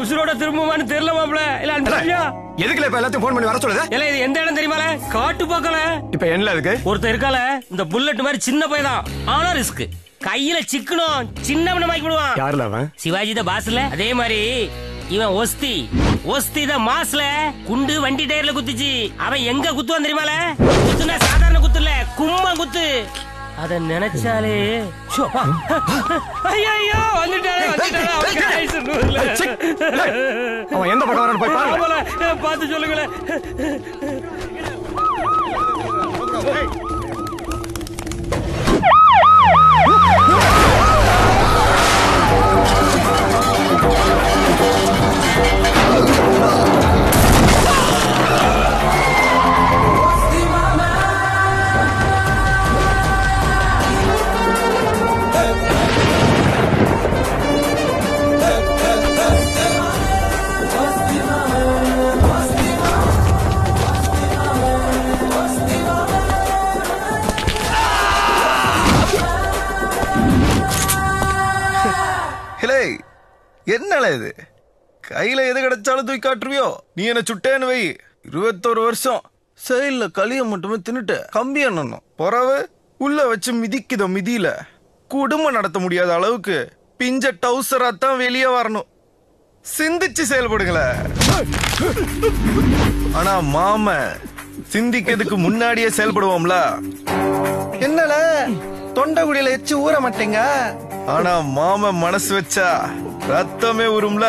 உசுரோட திரும்புமான்னு தெரியல மாப்ள இல்ல அனுப்பியா எதுக்குல இப்ப எல்லாத்தையும் போன் பண்ணி வர சொல்லுது? இல்ல இது எந்த இடம் தெரியுமால? காட்டு பக்கல இப்ப என்ன இருக்கு? ஒருத்தர் இருக்கால இந்த புல்லட் மாதிரி சின்ன பையதான் ஆனா ரிஸ்க் கையில சிக்கணும் சின்ன மாக்கி விடுவான் யாருல அவன்? சிவாஜி தான் பாஸ்ல அதே மாதிரி இவன் ஒஸ்தி. ஒஸ்தி தான் மாஸ்ல. குண்டு வண்டி டயர்ல குத்துச்சு. அவன் எங்க குத்துவான் தெரியுமால? குத்துனா சாதாரண குத்து இல்ல கும்மா குத்து. அத நினைச்சாலே ஐயோ வந்துட்டாரே வந்துட்டாரே. அவன் எந்த பக்கம் போய் பாருங்க பார்த்து சொல்லுங்களேன். என்னல இது? கையில எது கிடைச்சாலும் தூக்கி காட்டுருவியோ நீ என்ன சுட்டேன்னு வை. இருபத்தோரு வருஷம். சைட்ல களிய மட்டுமே தின்னுட்டு கம்பி எண்ணணும் பொறவு உள்ள வச்சு மிதிக்குதோ மிதியில? குடும்பம் நடத்த முடியாத அளவுக்கு பிஞ்ச டவுசரா தான் வெளியே வரணும். சிந்திச்சு செயல்படுங்கள. ஆனா மாம சிந்திக்கிறதுக்கு முன்னாடியே செயல்படுவோம்ல. என்னல தொண்டைக்குடியில எச்சு ஊற மாட்டேங்க? ஆனா மாம மனசு வச்சா ரத்தமே உரும்ல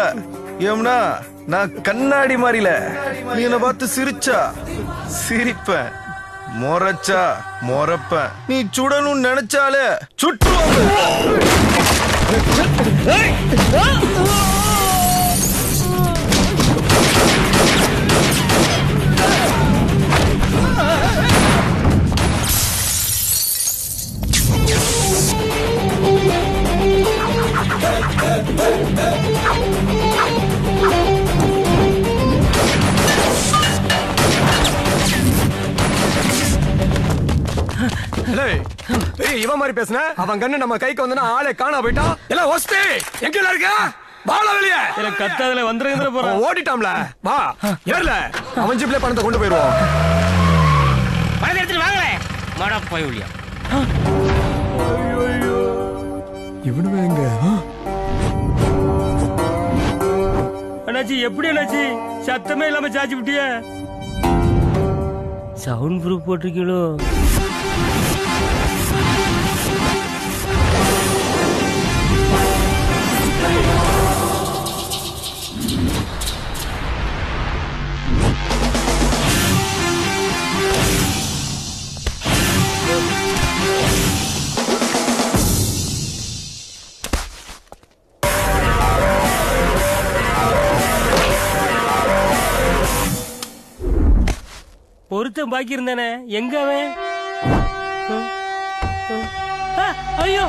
ஏம்னா நான் கண்ணாடி மாறில நீ என்ன பார்த்து சிரிச்சா சிரிப்பேன் மொறச்சா மொறப்ப நீ சுடணும் நினைச்சாலே சுற்று இவன் மாதிரி பேசுன? அவன் கண்ணு நம்ம கைக்கு வந்தனா ஆளே காணா போயிட்டான் எல்லாம் ஒஸ்தி எங்க இருக்க? வாழ வெளிய. எனக்கு கத்தாதுல வந்துருங்கிற போறான். அவன் ஓடிட்டான்ல. வா. ஏறல. அவன் ஜிப்ல பணத்தை கொண்டு போயிருவோம் பணத்தை எடுத்துட்டு வாங்களே. மாடா போய் ஒழியா இவனு எங்க? அண்ணாச்சி எப்படி அண்ணாச்சி சத்தமே இல்லாம சாச்சி விட்டிய. சவுண்ட் ப்ரூஃப் போட்டிருக்கீங்களோ? ஒருத்தன் பாக்கி இருந்தானே? எங்க அவன்? ஆ, ஐயோ!